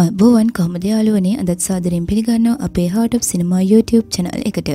අබෝවන් කොහොමද යාළුවනේ අදත් සාදරයෙන් පිළිගන්නවා අපේ heart of cinema YouTube channel එකට.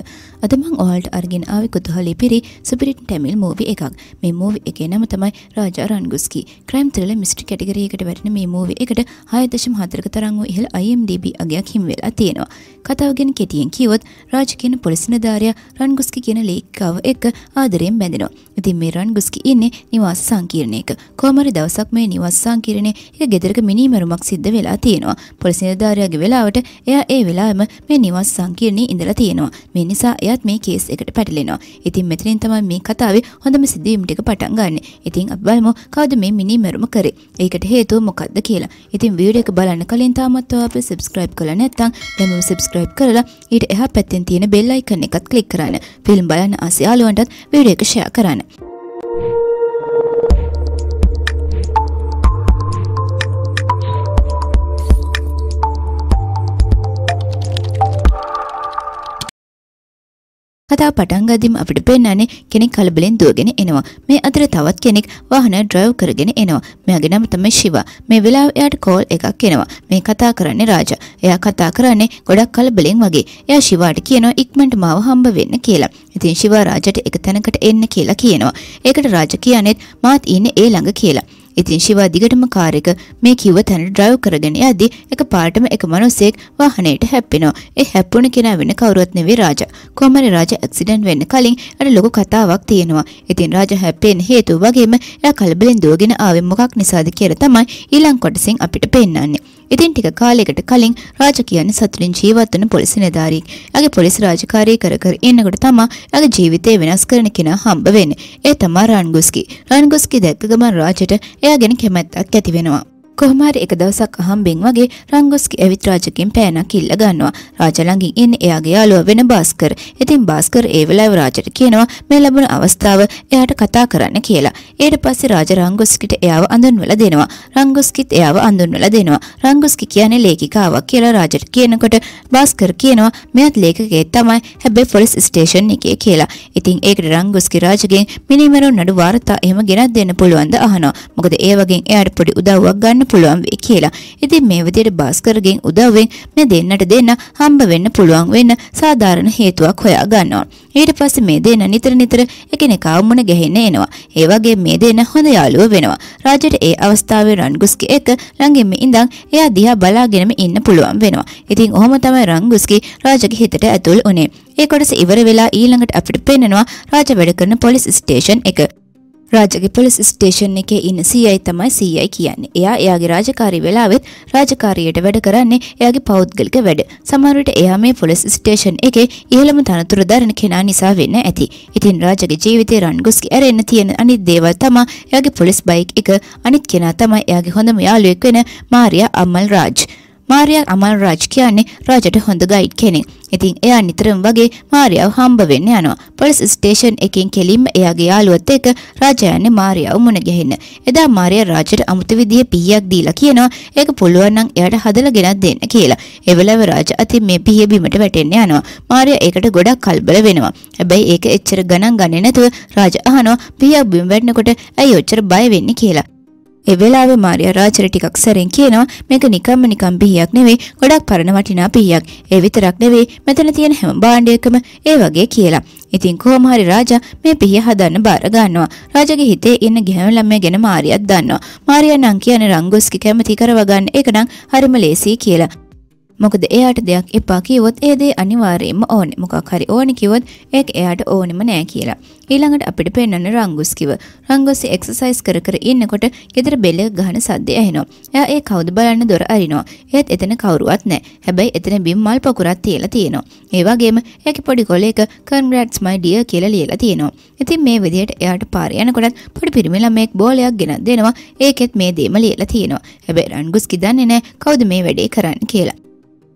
අද මං ඔයාලට අරගෙන ආවේ කුතුහලී පිරි සුපිරිට් ටැමිල් මූවි එකක්. මේ මූවි එකේ නම තමයි Raja Ranguski. Crime thriller mystery category එකට වැටෙන මේ මූවි එකට 6.4ක තරම් වූ ඉහළ IMDb අගයක් හිමි වෙලා තියෙනවා. කතාව ගැන කෙටියෙන් කිව්වොත් රාජ කියන පොලිස් නිලධාරියා රන්ගුස්කි කියන ලේඛිකාව එක්ක ආදරයෙන් බැඳෙනවා. ඉතින් මේ රන්ගුස්කි ඉන්නේ නිවාස සංකීර්ණයක. කොහමරි දවසක් මේ නිවාස සංකීර්ණයේ එක ගෙදරක මිනිමරුමක් සිද්ධ වෙලා තියෙනවා. තියෙනවා. පොලිස් නිලධාරියාගේ වෙලාවට එයා ඒ වෙලාවෙම මේ නිවාස සංකීර්ණයේ ඉඳලා තියෙනවා. මේ නිසා එයාත් මේ කේස් එකට පැටලෙනවා. ඉතින් මෙතනින් තමයි මේ කතාවේ හොඳම සිදුවීම් ටික පටන් ගන්නෙ. ඉතින් අපි බලමු කවුද මේ මිනි මරුම කරේ. ඒකට හේතුව මොකක්ද කියලා. ඉතින් වීඩියෝ එක බලන්න කලින් තාමත් ඔයා අපේ subscribe කරලා නැත්නම් දැන්ම subscribe කරලා ඊට එහා පැත්තෙන් තියෙන bell icon එකත් click කරන්න. ෆිල්ම් බලන්න ආස යාළුවන්ටත් වීඩියෝ එක share කරන්න. කතාව පටන් ගද්දිම අපිට පෙන්වන්නේ කෙනෙක් කලබලෙන් දුවගෙන එනවා. මේ අතර තවත් කෙනෙක් වාහන ඩ්‍රයිව් කරගෙන එනවා. මෙයාගේ නම තමයි ශිවා. මේ වෙලාවේ එයාට කෝල් එකක් එනවා. මේ කතා කරන්නේ රාජා. එයා කතා කරන්නේ ගොඩක් කලබලෙන් වගේ. එයා ශිවාට කියනවා ඉක්මනට මාව හම්බ වෙන්න කියලා. ඉතින් ශිවා රාජාට එක තැනකට එන්න කියලා කියනවා. ඒකට රාජා කියන්නේත් මාත් ඉන්නේ ඒ ළඟ කියලා. ඉතින් ශිවා දිගටම කාර් එක මේ කිව්ව තැනට ඩ්‍රයිව් කරගෙන යද්දි එක පාටම එක මිනිසෙක් වාහනයට හැප්පෙනවා. ඒ හැප්පුණ කෙනා වෙන කවුරුවත් නෙවෙයි රාජා. කොහමරි රාජා ඇක්සිඩන්ට් වෙන්න කලින් අර ලොකු කතාවක් තියෙනවා. ඉතින් රාජා හැප්පෙන්න හේතුව වගේම එයා කලබලෙන් දුවගෙන ආවේ මොකක් නිසාද කියලා තමයි ඊළඟ කොටසින් අපිට පෙන්වන්නේ. ඉතින් ටික කාලයකට කලින් රාජ කියන්නේ සතුටින් ජීවත් වන පොලිස් නිලධාරියෙක්. එයාගේ පොලිස් රාජකාරිය කර කර ඉන්නකොට තමා එයාගේ ජීවිතය වෙනස් කරන කෙනා හම්බ වෙන්නේ. ඒ තමා රන්ගුස්කි. රන්ගුස්කි දැක්ක ගමන් රාජට එයා ගැන කැමැත්තක් ඇති වෙනවා. කොහොමහරි එක දවසක් අහම්බෙන් වගේ රංගොස්කි ඇවිත් රාජකින් පෑනක් ඉල්ල ගන්නවා. රාජ ළඟින් ඉන්නේ එයාගේ යාළුවා වෙන භාස්කර්. ඉතින් භාස්කර් ඒ වෙලාවේ රාජට කියනවා මේ ලැබුණ අවස්ථාව එයාට කතා කරන්න කියලා. ඊට පස්සේ රාජ රංගොස්කිට එයාව අඳුන්වලා දෙනවා. රංගොස්කිත් එයාව අඳුන්වලා දෙනවා. රංගොස්කි කියන්නේ ලේඛිකාවක් කියලා රාජට කියනකොට භාස්කර් කියනවා මෙයාත් ලේඛකයෙක් තමයි හැබැයි පොලිස් ස්ටේෂන් එකේ කියලා. ඉතින් ඒකට රංගොස්කි රාජගෙන් මිනිමරුන් නඩු වාර්තා එහෙම ගෙනත් දෙන්න පුළුවන්ද අහනවා. මොකද ඒ වගේ එයාට පොඩි උදව්වක් ගන්න පුළුවන් වෙයි කියලා. ඉතින් මේ විදිහට භාස්කර්ගෙන් උදව්වෙන් මේ දෙන්නට දෙන්න හම්බ වෙන්න පුළුවන් වෙන්න සාධාරණ හේතුවක් හොයා ගන්නවා. ඊට පස්සේ මේ දෙන්න නිතර නිතර එකිනෙකාව මුණ ගැහෙන්න එනවා. ඒ වගේ මේ දෙන්න හොඳ යාළුවෝ වෙනවා. රාජට ඒ අවස්ථාවේ රන්ගුස්කි එක ළඟින්ම ඉඳන් එයා දිහා බලාගෙනම ඉන්න පුළුවන් වෙනවා. ඉතින් ඔහොම තමයි රන්ගුස්කි රාජගේ හිතට ඇතුල් උනේ. ඒ කොටස ඉවර වෙලා ඊළඟට අපිට පෙන්නනවා රාජ වැඩ කරන පොලිස් ස්ටේෂන් එක. රාජගේ පොලිස් ස්ටේෂන් එකේ ඉන්න CI තමයි CI කියන්නේ. එයා එයාගේ රාජකාරී වෙලාවෙත් රාජකාරියට වැඩ කරන්නේ එයාගේ පෞද්ගලික වැඩ. සමහර විට එයා මේ පොලිස් ස්ටේෂන් එකේ ඉහළම තනතුර දරන කෙනා නිසා වෙන්න ඇති. ඉතින් රාජගේ ජීවිතේ රන්ගුස්කි ඇරෙන්න තියෙන අනිත් දේවල් තමයි එයාගේ පොලිස් බයික් එක අනිත් කෙනා තමයි එයාගේ හොඳම යාළුවෙක් වෙන මාරියා අමල් රාජ්. මාරියා අමල් රාජ් කියන්නේ රාජට හොඳ ගයිඩ් කෙනෙක්. ඉතින් එයා නිතරම වගේ මාරියාව හම්බ වෙන්න යනවා. පොලිස් ස්ටේෂන් එකෙන් කෙලින්ම එයාගේ යාළුවත් එක්ක රාජා යන්නේ මාරියාව මුණ ගැහෙන්න. එදා මාරියා රාජට අමුතු විදිහේ පීයක් දීලා කියනවා ඒක පුළුවන් නම් එයාට හදලා ගෙනත් දෙන්න කියලා. ඒ වෙලාවේ රාජා අතින් මේ පීය බිමට වැටෙන්න යනවා. මාරියා ඒකට ගොඩක් කලබල වෙනවා. හැබැයි ඒක එච්චර ගණන් ගන්නේ නැතුව රාජා අහනවා පීයක් බිම වැටෙනකොට ඇයි ඔච්චර බය වෙන්නේ කියලා. ඒ වෙලාවේ මාරියා රාජට ටිකක් සැරෙන් කියනවා මේක නිකම්ම නිකම් පිහියක් නෙවෙයි ගොඩක් පරණ වටිනා පිහියක්. ඒ විතරක් නෙවෙයි මෙතන තියෙන හැම භාණ්ඩයකම ඒ වගේ කියලා. ඉතින් කොහොම හරි රාජා මේ පිහිය හදන්න බාර ගන්නවා. රාජාගේ හිතේ ඉන්න ගැහැණු ළමයා ගැන මාරියත් දන්නවා. මාරියා නම් කියන්නේ රංගොස්කි කැමති කරව ගන්න ඒක නම් හරිම ලේසි කියලා. මොකද එයාට දෙයක් එපා කිව්වොත් ඒ දේ අනිවාර්යයෙන්ම ඕනේ. මොකක් හරි ඕනේ කිව්වොත් ඒක එයාට ඕනෙම නෑ කියලා. ඊළඟට අපිට පෙන්වන්න රංගුස් කිව. රංගුස් එක්සර්සයිස් කර කර ඉන්නකොට ගෙදර බෙල් එක ගහන සද්දය ඇහෙනවා. එයා ඒ කවුද බලන්න දොර අරිනවා. ඒත් එතන කවුරුවත් නෑ. හැබැයි එතන බිම් මල් පොකුරක් තියලා තියෙනවා. ඒ වගේම එයාගේ පොඩි කොලේක congrats my dear කියලා ලියලා තියෙනවා. ඉතින් මේ විදිහට එයාට පාරේ යනකොටත් පොඩි පිරිමි ළමෙක් බෝලයක් ගෙනත් දෙනවා. ඒකෙත් මේ දේම ලියලා තියෙනවා. හැබැයි රංගුස් කිදන්නේ නෑ කවුද මේ වැඩේ කරන්න කියලා.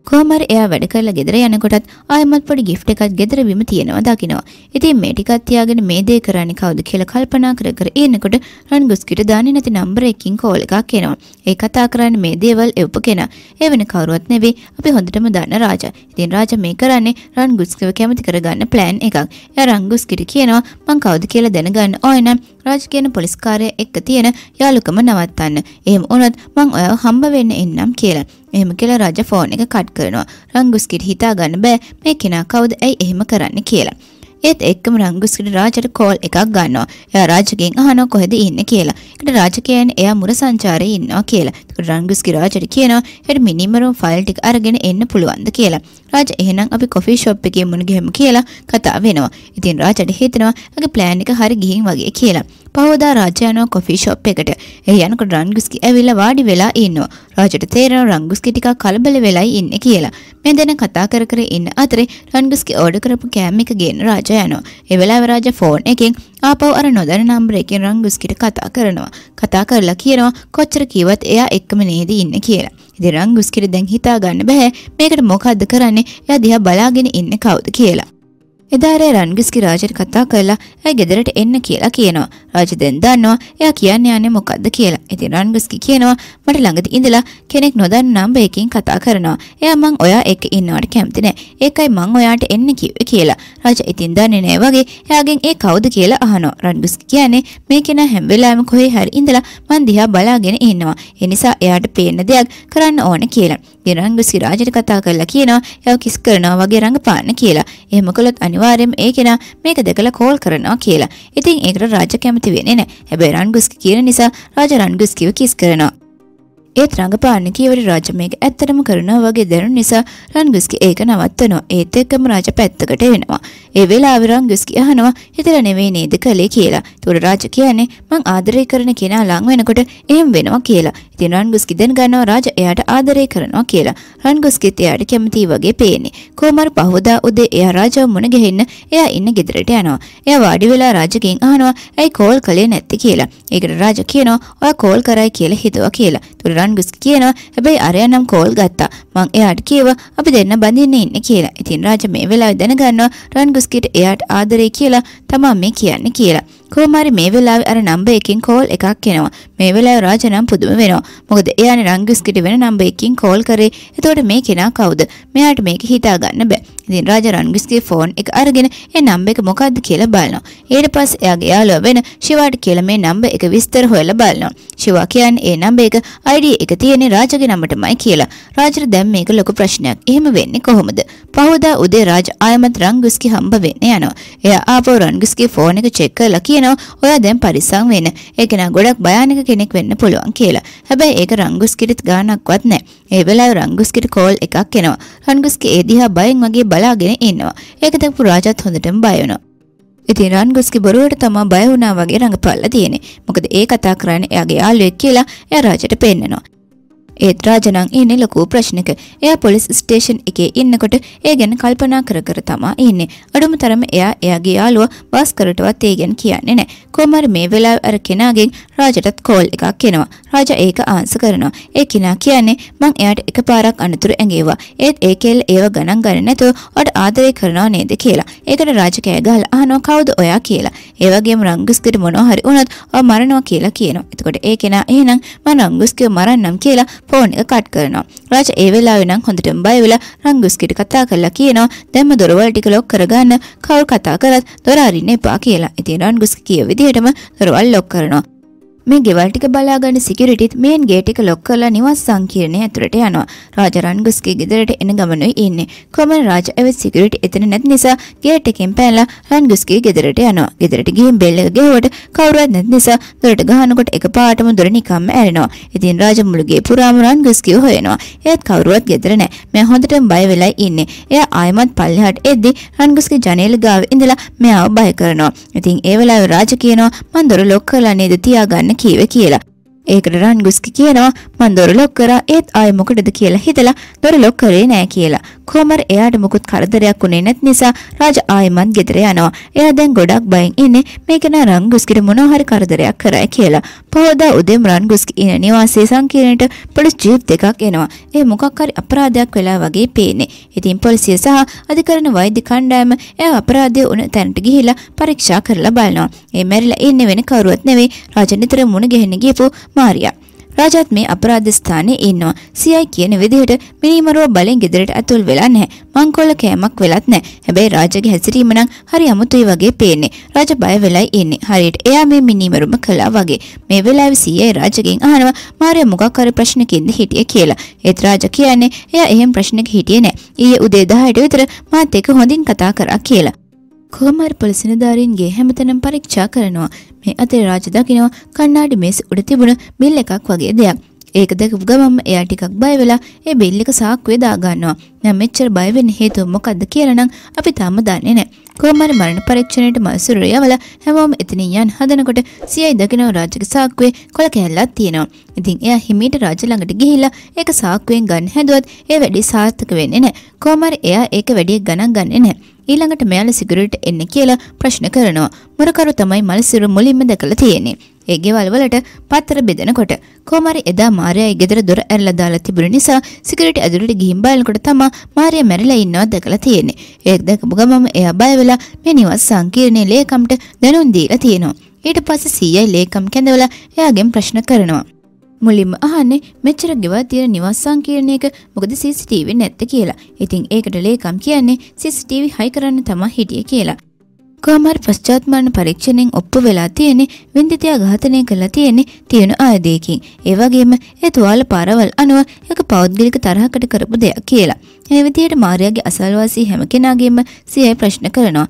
කොහමර එයා වැඩ කරලා ගෙදර යනකොටත් ආයමත් පොඩි ගිෆ්ට් එකක් ගෙදර බිම තියෙනවා දකිනවා. ඉතින් මේ ටිකක් තියාගෙන මේ දේ කරන්නේ කවුද කියලා කල්පනා කර කර ඉන්නකොට රන්ගුස්කිට දාන්නේ නැති නම්බර එකකින් කෝල් එකක් එනවා. ඒ කතා කරන්නේ මේ දේවල් එවපු කෙනා. ඒ වෙන කවුරුවත් නෙවෙයි අපි හොඳටම දන්න රාජා. ඉතින් රාජා මේ කරන්නේ රන්ගුස්කිව කැමති කරගන්න ප්ලෑන් එකක්. එයා රන්ගුස්කිට කියනවා මං කවුද කියලා දැනගන්න ඕන නම් රාජ් කියන පොලිස් කාර්යය එක්ක තියෙන යාළුකම නවත්තන්න. එහෙම වුණොත් මං ඔයාව හම්බ වෙන්න එන්නම් කියලා. එහෙම කියලා රාජ ෆෝන් එක කට් කරනවා. රංගුස්කිට හිතා ගන්න බෑ මේ කෙනා කවුද ඇයි එහෙම කරන්නේ කියලා. ඒත් එක්කම රංගුස්කිට රාජට කෝල් එකක් ගන්නවා. එයා රාජගෙන් අහනවා කොහෙද ඉන්නේ කියලා. ඒකට රාජ කියන්නේ එයා මුර සංචාරයේ ඉන්නවා කියලා. ඒකට රංගුස්කි රාජට කියනවා එයාට මිනිමරුම් ෆයිල් ටික අරගෙන එන්න පුළුවන්ද කියලා. රාජ එහෙනම් අපි කොෆි ෂොප් එකේ මුණ ගැහෙමු කියලා කතා වෙනවා. ඉතින් රාජට හිතෙනවා අගේ ප්ලෑන් එක හරි ගිහින් වගේ කියලා. පහෝදා රාජ යනවා කොෆි ෂොප් එකට. ඒ යනකොට රන්ගුස්කි ඇවිල්ලා වාඩි වෙලා ඉන්නවා. රාජට තේරෙනවා රන්ගුස්කි ටිකක් කලබල වෙලයි ඉන්නේ කියලා. මේ දෙන කතා කර කර ඉන්න අතරේ රන්ගුස්කි ඕඩර් කරපු කෑම එක ගෙන රාජ යනවා. ඒ වෙලාවේ රාජ ෆෝන් එකෙන් ආපහු අර නොදැන නම්බර එකෙන් රන්ගුස්කිට කතා කරනවා. කතා කරලා කියනවා කොච්චර කිව්වත් එයා එක්කම නේද ඉන්නේ කියලා. ඉතින් රන්ගුස්කිට දැන් හිතා ගන්න බෑ මේකට මොකද්ද කරන්නේ? එයා දිහා බලාගෙන ඉන්නේ කවුද කියලා. එදාරේ රන්ගිස්කි රාජට කතා කරලා ඇයි ගෙදරට එන්න කියලා කියනවා. රාජ දැන් දන්නවා එයා කියන්නේ යන්නේ මොකද්ද කියලා. ඉතින් රන්ගිස්කි කියනවා මට ළඟදී ඉඳලා කෙනෙක් නොදන්න නම්බරයකින් කතා කරනවා. එයා මං ඔයා එක්ක ඉන්නවට කැමති නෑ. ඒකයි මං ඔයාට එන්න කිව්වේ කියලා. රාජ ඉතින් දන්නේ නෑ වගේ එයාගෙන් ඒ කවුද කියලා අහනවා. රන්ගිස්කි කියන්නේ මේ කෙනා හැම වෙලාවෙම කොහේ හරි ඉඳලා මං දිහා බලාගෙන ඉන්නවා. ඒ නිසා එයාට පේන්න දෙයක් කරන්න ඕන කියලා. රංගිස්කි රාජට කතා කරලා කියනවා එයාව කිස් කරනවා වගේ රංගපාන්න කියලා. එහෙම කළොත් අනිවාර්යයෙන්ම ඒ කෙනා මේක දැකලා කෝල් කරනවා කියලා. ඉතින් ඒකට රාජ කැමති වෙන්නේ නැහැ. හැබැයි රන්ගුස්කි කියන නිසා රාජ රන්ගුස්කිව කිස් කරනවා. ඒත් රඟපාන්න කියවට රාජ මේක ඇත්තටම කරනවා වගේ දැනුන නිසා රන්ගුස්කි ඒක නවත්තනවා. ඒත් එක්කම රාජ පැත්තකට වෙනවා. ඒ වෙලාවේ රන්ගුස්කි අහනවා හිතලා නෙවෙයි නේද කළේ කියලා. ඒතකොට රාජ කියන්නේ මං ආදරය කරන කෙනා ලං වෙනකොට එහෙම වෙනවා කියලා. ඉතින් රන්ගුස්කි දැන් ගන්නවා රාජ එයාට ආදරය කරනවා කියලා. රන්ගුස්කිත් එයාට කැමති වගේ පේන්නේ. කොහමර පහවදා උදේ එයා රාජව මුණ ගැහෙන්න එයා ඉන්න ගෙදරට යනවා. එයා වාඩි වෙලා රාජගෙන් අහනවා ඇයි කෝල් කළේ නැත්තේ කියලා. ඒකට රාජ කියනවා ඔයා කෝල් කරයි කියලා හිතුවා කියලා. ඒතකොට රන්ගුස්කි කියනවා හැබැයි අරයා නම් කෝල් ගත්තා. මං එයාට කිව්වා අපි දෙන්න බඳින්න ඉන්නේ කියලා. ඉතින් රාජ මේ වෙලාවේ දැනගන්නවා රන්ගුස්කිට එයාට ආදරේ කියලා තමා මේ කියන්නේ කියලා. කොහොමරි මේ වෙලාවේ අර නම්බර් එකකින් කෝල් එකක් එනවා. මේ වෙලාවේ රාජ නම් පුදුම වෙනවා. මොකද එයානේ රංගුස්කිට වෙන නම්බර් එකකින් කෝල් කරේ. එතකොට මේ කෙනා කවුද? මෙයාට මේක හිතා ගන්න බෑ. ඉතින් රාජ රන්ගුස්ගේ ෆෝන් එක අරගෙන ඒ නම්බර් එක මොකද්ද කියලා බලනවා. ඊට පස්සේ එයාගේ යාළුවා වෙන ශිවාට කියලා මේ නම්බර් එක විස්තර හොයලා බලනවා. ශිවා කියන්නේ ඒ නම්බර් එක ID එක තියෙන්නේ රාජගේ නම්බරටමයි කියලා. රාජට දැන් මේක ලොකු ප්‍රශ්නයක්. එහෙම වෙන්නේ කොහොමද? පහවදා උදේ රාජ ආයමත් රන්ගුස්ගේ හම්බ වෙන්න යනවා. එයා ආපහු රන්ගුස්ගේ ෆෝන් එක චෙක් කරලා කියනවා ඔයා දැන් පරිස්සම් වෙන්න. ඒක නා ගොඩක් භයානක කෙනෙක් වෙන්න පුළුවන් කියලා. හැබැයි ඒක රංගුස්කිරිත් ගානක්වත් නැහැ. ඒ වෙලාවේ රංගුස්කිට කෝල් එකක් එනවා. රංගුස්කි ඒ දිහා බයෙන් වගේ බලාගෙන ඉන්නවා. ඒක දැක්පු රාජත් හොඳටම බය වෙනවා. ඉතින් රන්ගුස්කි බොරුවට තමා බය වුණා වගේ රඟපල්ලා තියෙන්නේ. මොකද ඒ කතා කරන්නේ එයාගේ යාළුවෙක් කියලා එයා රාජට පෙන්නනවා. ඒත් රාජනං ඉන්නේ ලොකු ප්‍රශ්නක. එයා පොලිස් ස්ටේෂන් එකේ ඉන්නකොට ඒ ගැන කල්පනා කර කර තමා ඉන්නේ. අඩුම තරම එයා එයාගේ යාළුවා භාස්කරටවත් ඒ ගැන කියන්නේ නැහැ. කොහමද මේ වෙලාවේ අර කෙනාගෙන් රාජටත් කෝල් එකක් එනවා. රාජා ඒක ආන්සර් කරනවා. ඒ කෙනා කියන්නේ මං එයාට එකපාරක් අනතුරු ඇඟේවා. ඒත් ඒ කෙල්ල ඒව ගණන් ගන්නේ නැතුව ඔයාට ආදරය කරනව නේද කියලා. ඒකට රාජ කෑ ගහලා අහනවා කවුද ඔයා කියලා. ඒ වගේම රංගුස්කට මොනවා හරි වුණත් ඔයා මරනවා කියලා කියනවා. එතකොට ඒ කෙනා එහෙනම් මං රංගුස්කව මරන්නම් කියලා ෆෝන් එක කට් කරනවා. රාජ ඒ වෙලාවේ නම් හොඳටම බය වෙලා රංගුස්කිට කතා කරලා කියනවා දැම්ම දොරවල් ටික ලොක් කරගන්න කවුරු කතා කරත් දොර අරින්න එපා කියලා. ඉතින් රංගුස්කි කිය විදිහටම දොරවල් ලොක් කරනවා. මේ ගෙවල් ටික බලාගන්න සිකියුරිටිත් මේන් ගේට් එක ලොක් කරලා නිවාස සංකීර්ණය ඇතුළට යනවා. රාජ රන්ගස්ගේ ගෙදරට එන ගමනුයි ඉන්නේ. කොමන් රාජ ඇවිත් සිකියුරිටි එතන නැති නිසා ගේට් එකෙන් පැනලා රන්ගස්ගේ ගෙදරට යනවා. ගෙදරට ගිහින් බෙල් එක ගැහුවට කවුරුවත් නැති නිසා දොරට ගහනකොට එකපාරටම දොර නිකම්ම ඇරෙනවා. ඉතින් රාජ මුළුගේ පුරාම රන්ගස්ගේ හොයනවා. ඒත් කවුරුවත් ගෙදර නැහැ. මම හොඳටම බය වෙලා ඉන්නේ. එයා ආයමත් පල්ලෙහාට එද්දි රන්ගස්ගේ ජනේල ගාව ඉඳලා මෙයාව බය කරනවා. ඉතින් ඒ වෙලාවේ රාජ කියනවා මං දොර ලොක් කරලා නේද තියාගන්න කීවේ කියලා. ඒකට රන්ගුස්කි කියනවා මං දොර ලොක් කරා ඒත් ආයෙ මොකටද කියලා හිතලා දොර ලොක් කරේ නෑ කියලා. කොමර් එයාට මුකුත් කරදරයක් උනේ නැති නිසා රාජ ආයෙමත් ගෙදර යනවා. එයා දැන් ගොඩක් බයෙන් ඉන්නේ මේක නා රන්ගුස්කිට මොනවා හරි කරදරයක් කරයි කියලා. පහවදා උදේම රන්ගුස්කි ඉන නිවාසයේ සංකීර්ණයට පොලිස් ජීප් දෙකක් එනවා. ඒ මොකක් හරි අපරාධයක් වෙලා වගේ පේන්නේ. ඉතින් පොලිසිය සහ අධිකරණ වෛද්‍ය කණ්ඩායම එයා අපරාධය වුණ තැනට ගිහිලා පරීක්ෂා කරලා බලනවා. ඒ මැරිලා ඉන්නේ වෙන කවුරුවත් නෙවෙයි රාජ නිතර මුණ ගැහෙන්න ගියපු මාරියා. රාජාත් මේ අපරාධ ස්ථානයේ ඉන්නවා. සියයි කියන විදිහට මිනිමරුව බලෙන් ගෙදරට ඇතුල් වෙලා නැහැ. මංකොල්ල කෑමක් වෙලත් නැහැ. හැබැයි රාජගේ හැසිරීම නම් හරි අමුතුයි වගේ පේන්නේ. රාජ බය වෙලයි ඉන්නේ. හරියට එයා මේ මිනිමරුම කළා වගේ. මේ වෙලාවේ සියයි රාජගෙන් අහනවා මාර්යා මොකක් හරි ප්‍රශ්නකින්ද හිටියේ කියලා. ඒත් රාජ කියන්නේ එයා එහෙම ප්‍රශ්නක හිටියේ නැහැ. ඊයේ උදේ 10ට විතර මාත් එක්ක හොඳින් කතා කරා කියලා. කොහමර් පොලිස් නිලධාරීන්ගේ හැමතැනම පරීක්ෂා කරනවා. මේ අතේ රාජ දකිනවා කණ්ණාඩි මේස උඩ තිබුණ බිල් එකක් වගේ දෙයක්. ඒක දැකපු ගමන්ම එයා ටිකක් බය වෙලා ඒ බිල් එක සාක්කුවේ දාගන්නවා. දැන් මෙච්චර බය වෙන්න හේතුව මොකද්ද කියලා නම් අපි තාම දන්නේ නැහැ. කොහොම හරි මරණ පරීක්ෂණයට මල්සුර යවලා හැමෝම එතනින් යන් හදනකොට සියයි දකිනව රාජක සාක්කුවේ කොල කැල්ලක් තියෙනවා. ඉතින් එයා හිමීට රාජ ළඟට ගිහිල්ලා ඒක සාක්කුවෙන් ගන්න හැදුවත් ඒ වැඩි සාර්ථක වෙන්නේ නැහැ. කොහොම හරි එයා ඒක වැඩි ගණන් ගන්නේ නැහැ. ඊළඟට මෙයාලා සිගරට් එන්න කියලා ප්‍රශ්න කරනවා. මුරකරු තමයි මල්සිරු මුලින්ම දැකලා තියෙන්නේ. ඒ ගෙවල් වලට පත්තර බෙදනකොට කොමාරි එදා මාර්යාගේ ගෙදර දොර ඇරලා දාලා තිබුණ නිසා සිගරට් ඇතුළට ගිහින් බලනකොට තමයි මාර්යා මැරිලා ඉන්නවත් දැකලා තියෙන්නේ. ඒක දැකපු ගමම එයා බය වෙලා මේ නිවාස සංකීර්ණයේ ලේකම්ට දැනුම් දීලා තියෙනවා. ඊට පස්සේ සීයයි ලේකම් කැඳවලා එයාගෙන් ප්‍රශ්න කරනවා. මුලින්ම අහන්නේ මෙච්චර ගෙවල් තියෙන නිවාස සංකීර්ණයක මොකද CCTV නැත්te කියලා. ඉතින් ඒකට ලේකම් කියන්නේ CCTV හයි කරන්න තමයි හිටියේ කියලා. කොහමරි පශ්චාත්මාන පරීක්ෂණයෙන් ඔප්පු වෙලා තියෙන්නේ වින්දිතියා ඝාතනය කරලා තියෙන්නේ තියෙන ආයදයකින්. ඒ වගේම ඒ තුවාල පාරවල් අනුව එක පෞද්ගලික තරහකට කරපු දෙයක් කියලා. ඒ විදිහට මාර්යාගේ අසල්වාසී හැම කෙනාගේම සියයි ප්‍රශ්න කරනවා.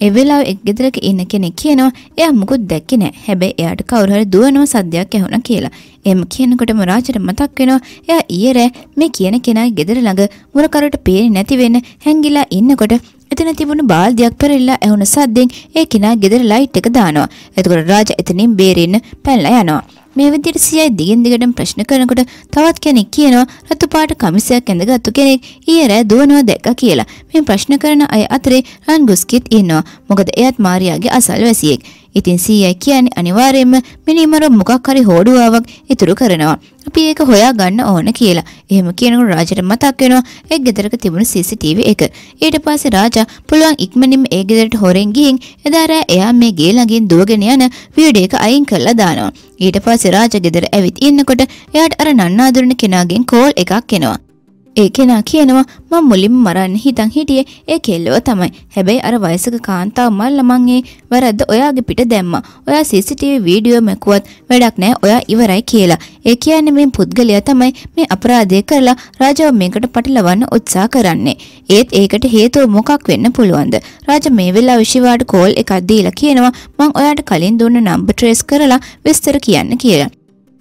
ඒ වෙලාවේ එක් ගෙදරක ඉන්න කෙනෙක් කියනවා එයා මුකුත් දැක්කේ නැහැ. හැබැයි එයාට කවුරු හරි දුවනවා සද්දයක් ඇහුණා කියලා. එහෙම කියනකොටම රාජට මතක් වෙනවා එයා ඊයේ රෑ මේ කියන කෙනාගේ ගෙදර ළඟ මුරකරට පේන්නේ නැති වෙන්න හැංගිලා ඉන්නකොට එතන තිබුණු බාල්දියක් පෙරෙල්ලා ඇහුණ සද්දෙන් ඒ කෙනා ගෙදර ලයිට් එක දානවා. එතකොට රාජ එතනින් බේරෙන්න පැනලා යනවා. මේ විදිහට සියයි දිගින් දිගටම ප්‍රශ්න කරනකොට තවත් කෙනෙක් කියනවා රතු පාට කමිසයක් ඇඳගත්තු කෙනෙක් ඊයේ රෑ දුවනවා දැක්කා කියලා. මේ ප්‍රශ්න කරන අය අතරේ රන්ගුස්කිත් ඉන්නවා. මොකද එයත් මාරියාගේ අසල්වැසියෙක්. ඉතින් සීයයි කියන්නේ අනිවාර්යයෙන්ම මිනිමර මොකක් හරි හෝඩුවාවක් ඉතුරු කරනවා. අපි ඒක හොයා ගන්න ඕන කියලා. එහෙම කියනකොට රාජට මතක් වෙනවා ඒ ගෙදරක තිබුණු CCTV එක. ඊට පස්සේ රාජා පුළුවන් ඉක්මනින්ම ඒ ගෙදරට හොරෙන් ගිහින් එදා රෑ එයා මේ ගේ ළඟින් දුවගෙන යන වීඩියෝ එක අයින් කරලා දානවා. ඊට පස්සේ රාජා ගෙදර ඇවිත් ඉන්නකොට එයාට අර නන්නාදුරන කෙනාගෙන් කෝල් එකක් එනවා. ඒ කෙනා කියනවා මම මුලින්ම මරන්න හිතන් හිටියේ ඒ කෙල්ලව තමයි. හැබැයි අර වයසක කාන්තාව මල්ල මං ඒ වැරද්ද ඔයාගේ පිට දැම්මා. ඔයා CCTV වීඩියෝ මැකුවත් වැඩක් නැහැ. ඔයා ඉවරයි කියලා. ඒ කියන්නේ මේ පුද්ගලයා තමයි මේ අපරාධය කරලා රාජාව මේකට පටලවන්න උත්සාහ කරන්නේ. ඒත් ඒකට හේතුව මොකක් වෙන්න පුළුවන්ද? රාජා මේ වෙලාව විශ්වාට කෝල් එකක් දීලා කියනවා මං ඔයාට කලින් දුන්න නම්බර් ට්‍රේස් කරලා විස්තර කියන්න කියලා.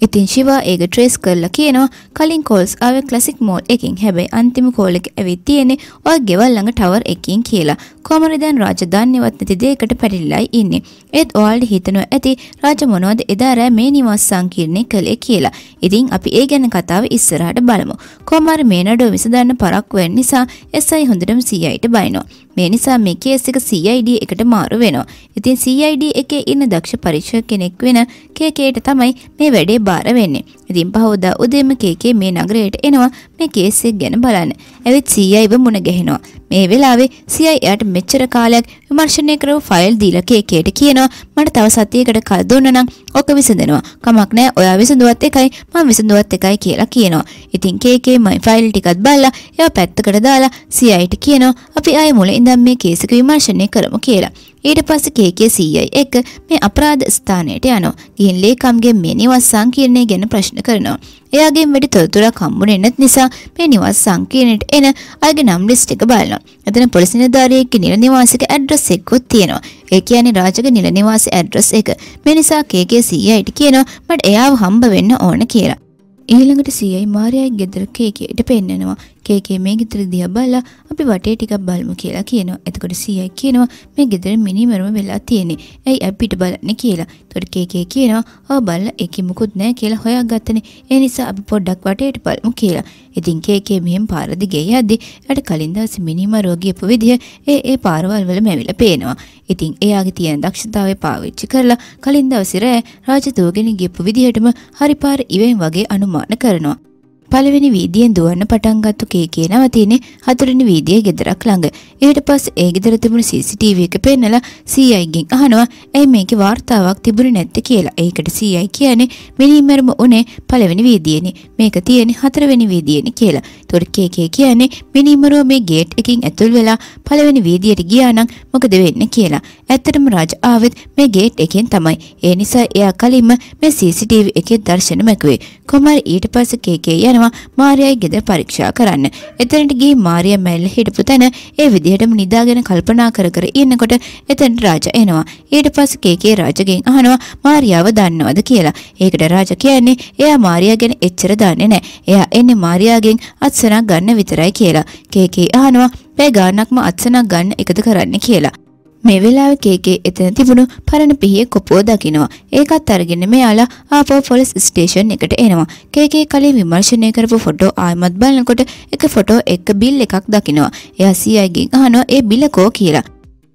ඉතින් ශිවා ඒක ට්‍රේස් කරලා කියනවා කලින් කෝල්ස් ආවේ ක්ලාසික් මෝල් එකකින් හැබැයි අන්තිම කෝල් එක ඇවිත් තියෙන්නේ ඔය ගෙවල් ළඟ ටවර් එකකින් කියලා. කොමරි දැන් රාජ දන්නේවත් නැති දෙයකට පැටලිලායි ඉන්නේ. ඒත් ඔයාලට හිතනවා ඇති රාජ මොනවද එදා රෑ මේ නිවාස සංකීර්ණේ කළේ කියලා. ඉතින් අපි ඒ ගැන කතාව ඉස්සරහට බලමු. කොමරි මේ නඩුව විසඳන්න පරක්කු වෙන්න නිසා SI හොඳටම CIට බයිනවා. මේ නිසා මේ කේස් එක CID එකට මාරු වෙනවා. ඉතින් CID එකේ ඉන්න දක්ෂ පරීක්ෂක කෙනෙක් වෙන KKට තමයි මේ වැඩේ බාර වෙන්නේ. ඉතින් පහවදා උදේම KK මේ නගරයට එනවා මේ කේස් එක ගැන බලන්න. ඇවිත් CIව මුණ ගැහෙනවා. මේ වෙලාවේ CI එයාට මෙච්චර කාලයක් විමර්ශනය කරපු ෆයිල් දීලා KKට කියනවා මට තව සතියකට කල් දුන්න නම් ඔක විසඳනවා. කමක් නැහැ. ඔයා විසඳුවත් එකයි මම විසඳුවත් එකයි කියලා කියනවා. ඉතින් KK මයි ෆයිල් ටිකත් බලලා ඒවා පැත්තකට දාලා CIට කියනවා අපි ආයේ මුල ඉඳන් මේ කේස් එක විමර්ශනය කරමු කියලා. ඊට පස්සේ KK CI එක මේ අපරාධ ස්ථානයට යනවා. ගිහින් ලේකම්ගේ මේ නිවාස සංකීර්ණය ගැන ප්‍රශ්න කරනවා. එයාගෙන් වැඩි තොරතුරක් හම්බුනේ නැති නිසා මේ නිවාස සංකීර්ණයට එන අයගේ නම් ලිස්ට් එක බලනවා. එතන පොලිස් නිලධාරියෙක්ගේ නිල නිවාසික ඇඩ්‍රස් එකකුත් තියෙනවා. ඒ කියන්නේ රාජගේ නිල නිවාස ඇඩ්‍රස් එක. මේ නිසා KK CIට කියනවා මට එයාව හම්බ වෙන්න ඕන කියලා. ඊළඟට CI මාර්යාගේ ගෙදර KKට පෙන්නනවා. කේකේ මේ ගෙදර දිහා බලලා අපි වටේ ටිකක් බලමු කියලා කියනවා. එතකොට සීයි කියනවා මේ ගෙදර මිනිමරුම වෙලා තියෙන්නේ. ඇයි අපිට බලන්නේ කියලා. එතකොට කේකේ කියනවා ඔව් බලලා ඒකේ මුකුත් නැහැ කියලා හොයාගත්තනේ. ඒ නිසා අපි පොඩ්ඩක් වටේට බලමු කියලා. ඉතින් කේකේ මෙහෙම පාර දිගේ යද්දි එයාට කලින් දවසේ මිනිමරුව ගියපු විදිහ ඒ ඒ පාරවල් වල මැවිලා පේනවා. ඉතින් එයාගේ තියෙන දක්ෂතාවය පාවිච්චි කරලා කලින් දවසේ රෑ රාජ දුවගෙන ගියපු විදිහටම හරි පාර ඉවෙන් වගේ අනුමාන කරනවා. පළවෙනි වීදියෙන් දුවන්න පටන් ගත්තු කේකේ නවතිනේ හතරවෙනි වීදියේ ගෙදරක් ළඟ. ඊට පස්සේ ඒ ගෙදර තිබුණු CCTV එක පෙන්නලා CI ගෙන් අහනවා "ඇයි මේකේ වාර්තාවක් තිබුණේ නැත්තේ?" කියලා. ඒකට CI කියන්නේ මිනිමරම උනේ පළවෙනි වීදියේනේ. මේක තියෙන්නේ හතරවෙනි වීදියේනේ කියලා. ඒතකොට කේකේ කියන්නේ මිනිමරුව මේ ගේට් එකකින් ඇතුල් වෙලා පළවෙනි වීදියට ගියා නම් මොකද වෙන්නේ කියලා. ඇත්තටම රාජ ආවෙත් මේ ගේට් එකෙන් තමයි. ඒ නිසා එයා කලින්ම මේ CCTV එකේ දර්ශන මැකුවේ. කොහමද ඊට පස්සේ කේකේ යනවා මාරියායි ගෙදර පරීක්ෂා කරන්න. එතනට ගිහින් මාරියා මැල්ල හිටපු තැන ඒ විදිහටම නිදාගෙන කල්පනා කර කර ඉන්නකොට එතනට රාජ එනවා. ඊට පස්සේ කේකේ රාජගෙන් අහනවා මාරියාව දන්නවද කියලා. ඒකට රාජ කියන්නේ එයා මාරියා ගැන එච්චර දන්නේ නැහැ. එයා එන්නේ මාරියාගෙන් අත්සනක් ගන්න විතරයි කියලා. කේකේ අහනවා පැය ගාණක්ම අත්සනක් ගන්න එකද කරන්න කියලා. මේ වෙලාවේ කේකේ එතන තිබුණු පරණ පිහියේ කොපුව දකිනවා. ඒකත් අරගෙන මෙයාලා ආපහු පොලිස් ස්ටේෂන් එකට එනවා. කේකේ කලින් විමර්ශනය කරපු ෆොටෝ ආයමත් බලනකොට එක ෆොටෝ එක බිල් එකක් දකිනවා. එයා CI ගෙන් අහනවා ඒ බිල කෝ කියලා.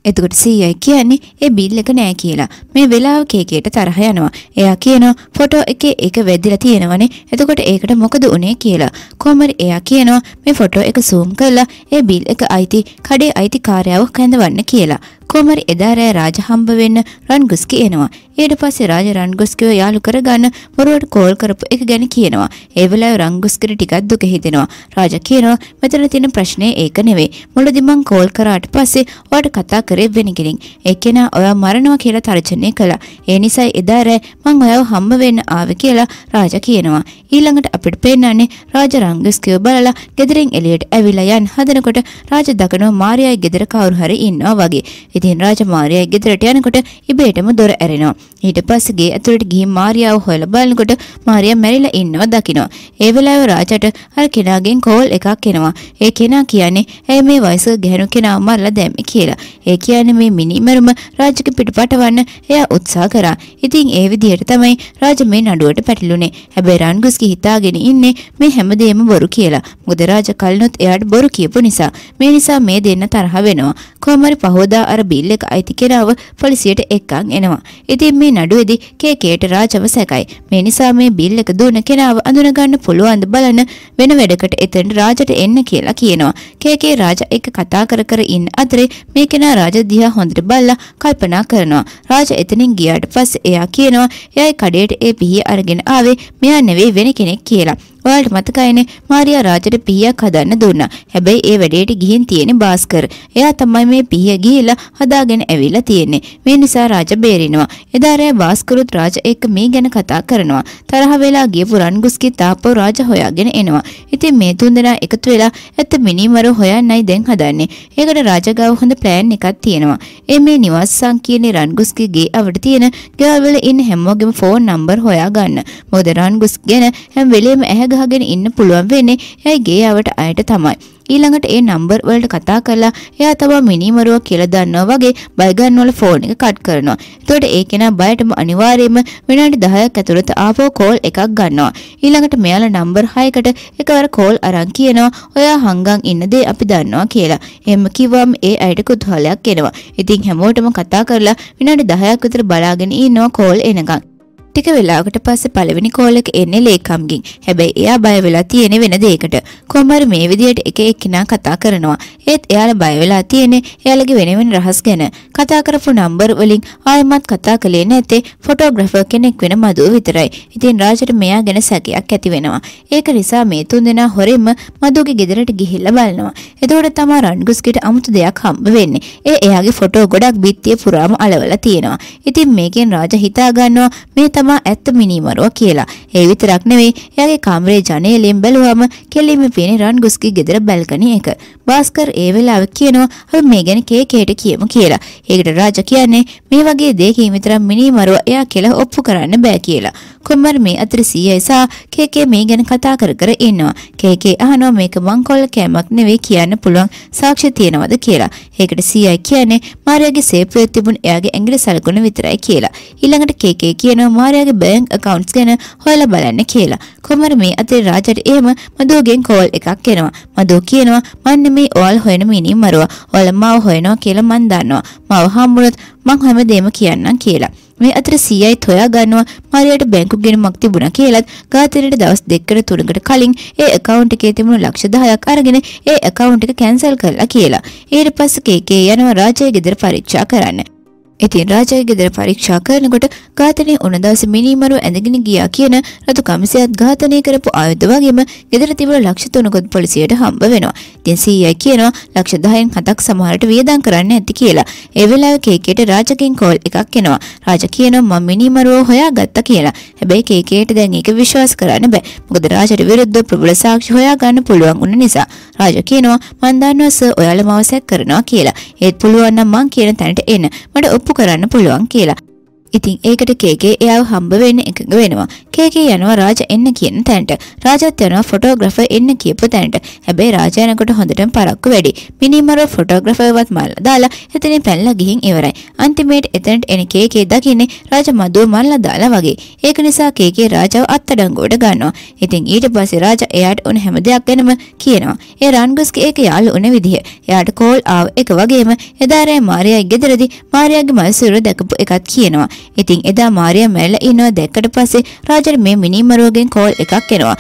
එතකොට සීයයි කියන්නේ ඒ බිල් එක නෑ කියලා. මේ වෙලාව කේකේට තරහ යනවා. එයා කියනවා ෆොටෝ එකේ ඒක වැදිලා තියෙනවනේ. එතකොට ඒකට මොකද උනේ කියලා. කොහමද එයා කියනවා මේ ෆොටෝ එක zoom කරලා ඒ බිල් එක අයිති කඩේ අයිති කාර්යාව කැඳවන්න කියලා. කොමරි එදා රෑ රාජ හම්බ වෙන්න රන්ගුස්කි එනවා. ඊට පස්සේ රාජ රන්ගුස්කිව යාළු කරගන්න මොරුවට කෝල් කරපු එක ගැන කියනවා. ඒ වෙලාවේ රන්ගුස්කිට ටිකක් දුක හිතෙනවා. රාජ කියනවා මෙතන තියෙන ප්‍රශ්නේ ඒක නෙවෙයි. මුලදී මං කෝල් කරාට පස්සේ ඔයාට කතා කරේ වෙන කෙනෙක්. ඒ කෙනා ඔයා මරනවා කියලා තර්ජනය කළා. ඒ නිසා එදා රෑ මං ඔයාව හම්බ වෙන්න ආවේ කියලා රාජ කියනවා. ඊළඟට අපිට පේන්නන්නේ රාජ රන්ගුස්කිව බලලා ගෙදරින් එළියට ඇවිල්ලා යන් හදනකොට රාජ දකිනවා මාරියායි ගෙදර කවුරු හරි ඉන්නවා වගේ. ඉතින් රාජමාරියා ගෙදරට යනකොට ඉබේටම දොර ඇරෙනවා. ඊට පස්සේ ගේ ඇතුළට ගිහින් මාරියාව හොයලා බලනකොට මාරියා මැරිලා ඉන්නව දකිනවා. ඒ වෙලාවේ රාජට අර කෙනාගෙන් කෝල් එකක් එනවා. ඒ කෙනා කියන්නේ ඇයි මේ වයසක ගැහණු කෙනාව මරලා දැම්මේ කියලා. ඒ කියන්නේ මේ මිනිමරුම රාජගේ පිටපටවන්න එයා උත්සාහ කරා. ඉතින් ඒ විදිහට තමයි රාජ මේ නඩුවට පැටළුනේ. හැබැයි රන්ගුස්කි හිතාගෙන ඉන්නේ මේ හැමදේම බොරු කියලා. මොකද රාජ කලිනුත් එයාට බොරු කියපු නිසා. මේ නිසා මේ දෙන්න තරහ වෙනවා. කොහමරි පහෝදා අර බිල් එක අයිති කෙනාව පොලිසියට එක්කන් එනවා. ඉතින් මේ නඩුවේදී කේකේට රාජව සැකයි. මේ නිසා මේ බිල් එක දුන්න කෙනාව අඳුනගන්න පුළුවන්ද බලන්න වෙන වැඩකට එතන රාජට එන්න කියලා කියනවා. කේකේ රාජ එක්ක කතා කර කර ඉන්න අතරේ මේ කෙනා රාජ දිහා හොඳට බලලා කල්පනා කරනවා. රාජ එතනින් ගියාට පස්සේ එයා කියනවා එයායි කඩේට ඒ පිහිය අරගෙන ආවේ මෙයා නෙවෙයි වෙන කෙනෙක් කියලා. ඔයාලට මතකයිනේ මාරියා රාජට පිහියක් හදන්න දුන්නා. හැබැයි ඒ වැඩේට ගිහින් තියෙන්නේ බාස්කර්. එයා තමයි මේ පිහිය ගිහිලා හදාගෙන ඇවිල්ලා තියෙන්නේ. මේ නිසා රාජ බේරිනවා. එදා රෑ බාස්කරුත් රාජ එක්ක මේ ගැන කතා කරනවා. තරහ වෙලා ගියපු රන්ගුස්කි තාපෝ රාජ හොයාගෙන එනවා. ඉතින් මේ තුන්දෙනා එකතු වෙලා ඇත්ත මිනිමර හොයන්නයි දැන් හදන්නේ. ඒකට රාජගාව හොඳ ප්ලෑන් එකක් තියෙනවා. ඒ මේ නිවාස සංකීර්ණේ රන්ගුස්කිගේ අවට තියෙන ගෙවල් වල ඉන්න හැමෝගෙම ෆෝන් නම්බර් හොයා ගන්න. මොකද රන්ගුස් ගැන හැම වෙලේම ඇහැ ගහගෙන ඉන්න පුළුවන් වෙන්නේ එයාගේ ගේ යවට අයට තමයි. ඊළඟට ඒ නම්බර් වලට කතා කරලා එයා තව මිනිමරුවක් කියලා දන්නවා වගේ බයිගන් වල ෆෝන් එක කට් කරනවා. එතකොට ඒ කෙනා බයටම අනිවාර්යයෙන්ම විනාඩි 10ක් ඇතුළත ආපහු කෝල් එකක් ගන්නවා. ඊළඟට මෙයාලා නම්බර් 6කට එකවර කෝල් අරන් කියනවා ඔයා හංගන් ඉන්න දේ අපි දන්නවා කියලා. එහෙම කිව්වම ඒ අයට කුතුහලයක් එනවා. ඉතින් හැමෝටම කතා කරලා විනාඩි 10ක් විතර බලාගෙන ඉන්නවා කෝල් එනකන්. ටික වෙලාවකට පස්සේ පළවෙනි කෝල් එක එන්නේ ලේකම්ගෙන්. හැබැයි එයා බය වෙලා තියෙන්නේ වෙන දෙයකට. කොහමද මේ විදියට එක එක්කිනා කතා කරනවා. ඒත් එයාලා බය වෙලා තියෙන්නේ එයාලගේ වෙන වෙන රහස් ගැන. කතා කරපු නම්බර් වලින් ආයෙමත් කතා කළේ නැත්තේ ෆොටෝග්‍රැෆර් කෙනෙක් වෙන මදුව විතරයි. ඉතින් රාජට මෙයා ගැන සැකයක් ඇති වෙනවා. ඒක නිසා මේ තුන්දෙනා හොරෙන්ම මදුගේ ගෙදරට ගිහිල්ලා බලනවා. එතකොට තමයි රන්ගුස්කිට අමුතු දෙයක් හම්බ වෙන්නේ. ඒ එයාගේ ෆොටෝ ගොඩක් බිත්තිය පුරාම අලවලා තියෙනවා. ඉතින් මේකෙන් රාජ හිතා ගන්නවා මේ තමා ඇත්ත මිනිමරුවා කියලා. ඒ විතරක් නෙවෙයි එයාගේ කාමරේ ජනේලෙන් බැලුවම කෙලින්ම පේන්නේ රන්ගුස්ගේ ගෙදර බැල්කනි එක. භාස්කර් ඒ වෙලාවේ කියනවා අපි මේ ගැන කේකේට කියමු කියලා. ඒකට රාජා කියන්නේ මේ වගේ දෙයකින් විතරක් මිනිමරුවා එයා කියලා ඔප්පු කරන්න බෑ කියලා. කුමර් මේ අතර සීයයි සහ කේකේ මේ ගැන කතා කර කර ඉන්නවා. කේකේ අහනවා මේක මංකොල්ල කෑමක් නෙවෙයි කියන්න පුළුවන් සාක්ෂි තියනවද කියලා. ඒකට සීයයි කියන්නේ මාර්යාගේ සේප්ුවේ තිබුණ එයාගේ ඇඟිලි සලකුණ විතරයි කියලා. ඊළඟට කේකේ කියනවා මාර්යාගේ බැංක් accountස් ගැන හොයලා බලන්න කියලා. කුමර් මේ අතර රාජට එහෙම මදුවගෙන් කෝල් එකක් එනවා. මදුව කියනවා මන් නෙමෙයි ඔයාලා හොයන මිනි මරුවා. ඔයාලා මාව හොයනවා කියලා මන් දන්නවා. මාව හම්බුනොත් මං හැමදේම කියන්නම් කියලා. මේ අතර CI හොයා ගන්නවා මාරියාට බැංකු ගෙනුමක් තිබුණා කියලත් ඝාතනයට දවස් දෙකකට තුනකට කලින් ඒ account එකේ තිබුණු ලක්ෂ 10ක් අරගෙන ඒ account එක කැන්සල් කරලා කියලා. ඊට පස්සේ කේකේ යනවා රාජයේ ගෙදර පරීක්ෂා කරන්න. ඉතින් රාජාගේ ගෙදර පරීක්ෂා කරනකොට ඝාතනය වුණ දවසේ මිනිමරු ඇඳගෙන ගියා කියන රතු කමිසයත් ඝාතනය කරපු ආයුධ වගේම ගෙදර තිබුණ ලක්ෂ 3කුත් පොලිසියට හම්බ වෙනවා. ඉතින් සීයයි කියනවා ලක්ෂ 10න් 7ක් සමහරට වියදම් කරන්න ඇති කියලා. ඒ වෙලාවේ කේකේට රාජගෙන් කෝල් එකක් එනවා. රාජ කියනවා මම මිනිමරුව හොයාගත්තා කියලා. හැබැයි කේකේට දැන් ඒක විශ්වාස කරන්න බෑ. මොකද රාජට විරුද්ධව ප්‍රබල සාක්ෂි හොයාගන්න පුළුවන් වුණ නිසා. රාජ කියනවා මන් දන්නවා සර් ඔයාලා මාව සැක කරනවා කියලා. ඒත් පුළුවන් නම් මං කියන තැනට එන්න. මට ඔප්පු කරන්න පුළුවන් කියලා. ඉතින් ඒකට කේකේ එයාව හම්බ වෙන්න එකඟ වෙනවා. කේකේ යනවා රාජ එන්න කියන තැනට. රාජත් යනවා ෆොටෝග්‍රැෆර් එන්න කියපු තැනට. හැබැයි රාජ යනකොට හොඳටම පරක්කු වැඩි. මිනිමර ෆොටෝග්‍රැෆර්වත් මල්ලා දාලා එතනින් පැනලා ගිහින් ඉවරයි. අන්තිමේට එතනට එන කේකේ දකින්නේ රාජ මදුව මල්ලා දාලා වගේ. ඒක නිසා කේකේ රාජව අත්අඩංගුවට ගන්නවා. ඉතින් ඊට පස්සේ රාජ එයාට උන හැම දෙයක් ගැනම කියනවා. ඒ රන්ගස්ගේ ඒක යාළු උන විදිහ. එයාට කෝල් ආව එක වගේම එදා රෑ මාරියාගේ ගෙදරදී මාරියාගේ මල්සිරුර දැකපු එකත් කියනවා. ඉතින් එදා මාරියා මැරලා ඉනවා දැක්කට පස්සේ රාජට මේ මිනිමරුවගෙන් කෝල් එකක් එනවා.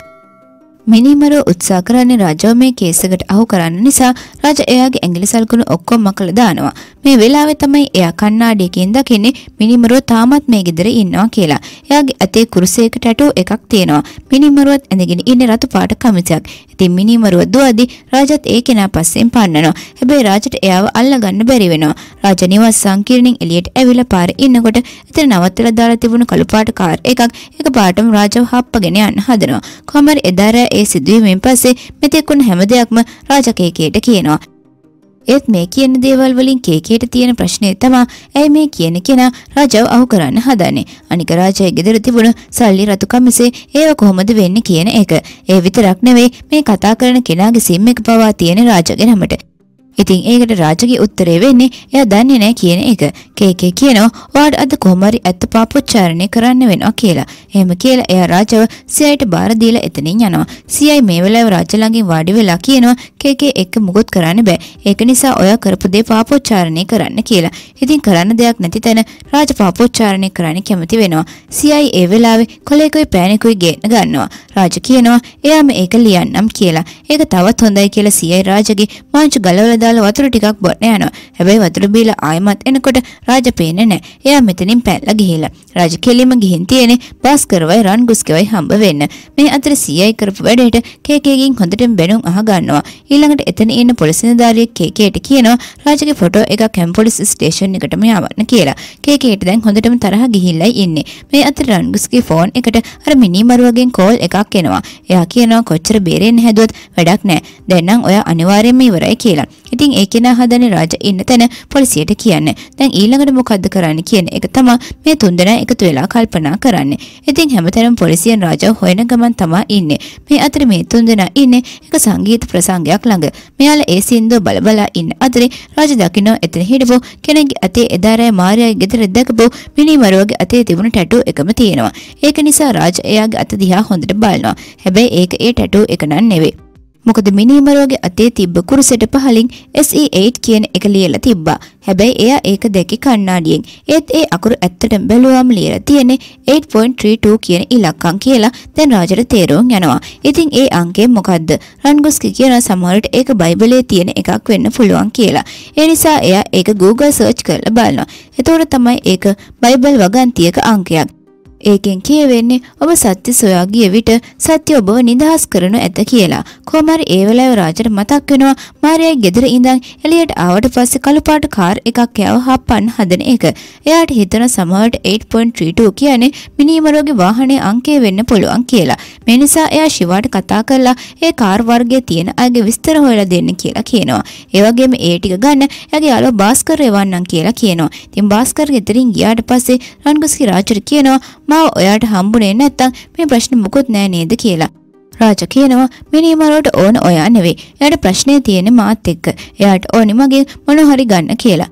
මිනිමරුව උත්සාහ කරන්නේ රාජව මේ කේස් එකට අහු කරන්න නිසා රාජ එයාගේ ඇඟිලි සල්කුණු ඔක්කොම මකලා දානවා. මේ වෙලාවේ තමයි එයා කණ්ණාඩියකින් දකින්නේ මිනිමරුව තාමත් මේ ගෙදර ඉන්නවා කියලා. එයාගේ අතේ කුරුසයක ටැටූ එකක් තියෙනවා. මිනිමරුවත් ඇඳගෙන ඉන්නේ රතු පාට කමිසයක්. ඉතින් මිනිමරුව දුවදී රාජත් ඒ කෙනා පස්සෙන් පන්නනවා. හැබැයි රාජට එයාව අල්ලගන්න බැරි වෙනවා. රාජ නිවාස සංකීර්ණෙන් එළියට ඇවිල්ලා පාරේ ඉන්නකොට එතන නවත්තලා දාලා තිබුණු කළු පාට කාර් එකක් එක පාටම රාජව හප්පගෙන යන්න හදනවා. කොහමද එදා ඒ සිදුවීමෙන් පස්සේ මෙතෙක් වුණ හැම දෙයක්ම රාජකේකේට කියනවා. ඒත් මේ කියන දේවල් වලින් කේකේට තියෙන ප්‍රශ්නේ තමා ඇයි මේ කියන කෙනා රාජව අහු කරන්න හදන්නේ. අනික රාජයේ ගෙදර තිබුණ සල්ලි රතු කමිසේ ඒව කොහොමද වෙන්නේ කියන එක. ඒ විතරක් නෙවෙයි මේ කතා කරන කෙනාගේ සිම් එක පවා තියෙන රාජගේ නමට. ඉතින් ඒකට රාජගේ උත්තරේ වෙන්නේ එයා දන්නේ නැහැ කියන එක. කේකේ කියනවා ඔයාට අද කොහොමරි ඇත්ත පාපොච්චාරණය කරන්න වෙනවා කියලා. එහෙම කියලා එයා රාජව සියයිට බාර දීලා එතනින් යනවා. සියයි මේ වෙලාවේ රාජ ළඟින් වාඩි වෙලා කියනවා කේකේ එක්ක මුකුත් කරන්න බෑ. ඒක නිසා ඔයා කරපු දේ පාපොච්චාරණය කරන්න කියලා. ඉතින් කරන්න දෙයක් නැති තැන රාජ පාපොච්චාරණය කරන්න කැමති වෙනවා. සියයි ඒ වෙලාවේ කොලේකුයි පෑනෙකුයි ගේන්න ගන්නවා. රාජ කියනවා එයාම ඒක ලියන්නම් කියලා. ඒක තවත් හොඳයි කියලා සියයි රාජගේ මාංචු ගලවලා දාලා වතුර ටිකක් බොන්න යනවා. හැබැයි වතුර බීලා ආයෙමත් එනකොට රාජ පේන්නේ නැහැ. එයා මෙතනින් පැනලා ගිහිලා. රාජ කෙලිම ගිහින් තියෙන්නේ බාස්කරවයි රන්ගුස්කවයි හම්බ වෙන්න. මේ අතර සීයි කරපු වැඩේට කේකේගෙන් හොඳටම බැනුම් අහ ගන්නවා. ඊළඟට එතන ඉන්න පොලිස් නිලධාරියෙක් කේකේට කියනවා රාජගේ ෆොටෝ එකක් කැම් පොලිස් ස්ටේෂන් එකටම යවන්න කියලා. කේකේට දැන් හොඳටම තරහ ගිහිල්ලා ඉන්නේ. මේ අතර රන්ගුස්ගේ ෆෝන් එකට අර මිනිමරුවගෙන් කෝල් එකක් එනවා. එයා කියනවා කොච්චර බේරෙන්න හැදුවත් වැඩක් නැහැ. දැන් නම් ඔයා අනිවාර්යයෙන්ම ඉවරයි කියලා. ඉතින් ඒ කෙනා හදන්නේ රාජ ඉන්න තැන පොලිසියට කියන්න. දැන් ඊළඟට මොකද්ද කරන්න කියන එක තමයි මේ තුන්දෙනා එකතු වෙලා කල්පනා කරන්නේ. ඉතින් හැමතැනම පොලිසියෙන් රාජව හොයන ගමන් තමයි ඉන්නේ. මේ අතර මේ තුන්දෙනා ඉන්නේ එක සංගීත ප්‍රසංගයක් ළඟ. මෙයාලා ඒ සින්දුව බල බලා ඉන්න අතරේ රාජ දකින්න එතන හිටපු කෙනෙක්ගේ අතේ එදා රෑ මාර්යාගේ ගෙදර දැකපු මිනිමරුවගේ අතේ තිබුණු ටැටූ එකම තියෙනවා. ඒක නිසා රාජ එයාගේ අත දිහා හොඳට බලනවා. හැබැයි ඒක ඒ ටැටූ එක නන් නෙවෙයි. මොකද මිනිමරුවගේ අතේ තිබ්බ කුරුසට පහලින් SE8 කියන එක ලියලා තිබ්බා. හැබැයි එයා ඒක දැකි කණ්ණාඩියෙන්. ඒත් ඒ අකුරු ඇත්තටම බැලුවම ලියලා තියෙන්නේ 8.32 කියන ඉලක්කම් කියලා දැන් රාජට තේරුම් යනවා. ඉතින් ඒ අංකය මොකද්ද? රන්ගොස්කි කියන සමහරට ඒක බයිබලයේ තියෙන එකක් වෙන්න පුළුවන් කියලා. ඒ නිසා එයා ඒක Google search කරලා බලනවා. එතකොට තමයි ඒක බයිබල් වගන්තියක අංකයක්. ඒකෙන් කියවෙන්නේ ඔබ සත්‍ය සොයා ගිය විට සත්‍ය ඔබව නිදහස් කරනු ඇත කියලා. කොහමරි ඒ වෙලාවේ රාජට මතක් වෙනවා මාරියාගේ ගෙදර ඉඳන් එළියට ආවට පස්සේ කළු පාට කාර් එකක් යව හප්පන්න හදන එක. එයාට හිතන සමහරට 8.32 කියන්නේ මිනිමරුවගේ වාහනේ අංකය වෙන්න පුළුවන් කියලා. මේ නිසා එයා ශිවාට කතා කරලා ඒ කාර් වර්ගයේ තියෙන අයගේ විස්තර හොයලා දෙන්න කියලා කියනවා. ඒ වගේම ඒ ටික ගන්න එයාගේ යාළුවා භාස්කර් එවන්නම් කියලා කියනවා. ඉතින් භාස්කර් ගෙදරින් ගියාට පස්සේ රන්ගස්කි රාජට කියනවා මාව ඔයාට හම්බුනේ නැත්තම් මේ ප්‍රශ්න මුකුත් නෑ නේද කියලා. රාජ කියනවා මිනිමරුවට ඕන ඔයා නෙවෙයි. එයාට ප්‍රශ්නේ තියෙන්නේ මාත් එක්ක. එයාට ඕනි මගෙන් මොන හරි ගන්න කියලා.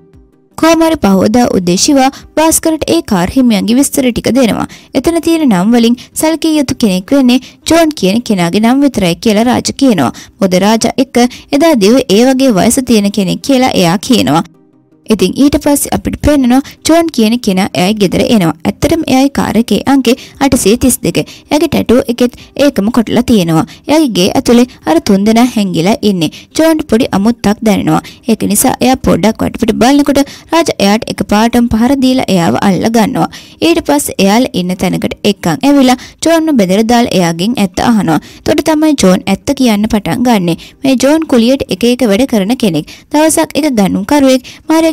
කොහමරි පහවදා උදේ ශිවා භාස්කරට ඒ කාර් හිමියන්ගේ විස්තර ටික දෙනවා. එතන තියෙන නම් වලින් සල්කිය යුතු කෙනෙක් වෙන්නේ ජෝන් කියන කෙනාගේ නම් විතරයි කියලා රාජ කියනවා. මොකද රාජා එක්ක එදා දිව ඒ වගේ වයස තියෙන කෙනෙක් කියලා එයා කියනවා. ඉතින් ඊට පස්සේ අපිට පේනවා ජෝන් කියන කෙනා එයායි ගෙදර එනවා. ඇත්තටම එයායි කාර් එකේ අංකේ 832. එයාගේ ටැටූ එකෙත් ඒකම කොටලා තියෙනවා. එයාගේ ගේ ඇතුලේ අර තුන්දෙනා හැංගිලා ඉන්නේ. ජෝන්ට පොඩි අමුත්තක් දැනෙනවා. ඒක නිසා එයා පොඩ්ඩක් වටපිට බලනකොට රාජ එයාට එකපාරටම පහර දීලා එයාව අල්ල ගන්නවා. ඊට පස්සේ එයාලා ඉන්න තැනකට එක්කන් ඇවිල්ලා ජෝන්ව බෙදර දාලා එයාගෙන් ඇත්ත අහනවා. එතකොට තමයි ජෝන් ඇත්ත කියන්න පටන් ගන්නෙ. මේ ජෝන් කුලියට එක එක වැඩ කරන කෙනෙක්. දවසක් එක ගණුම් කරුවෙක්